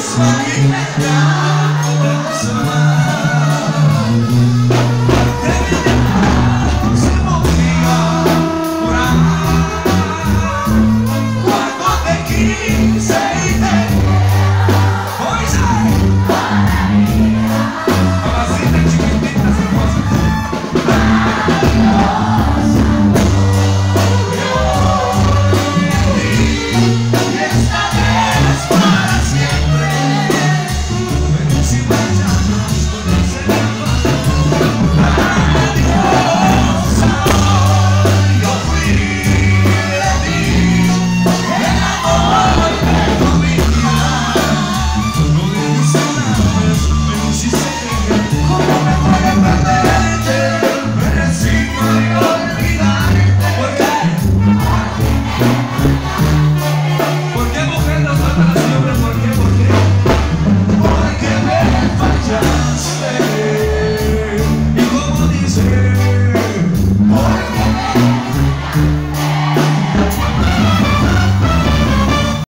Somebody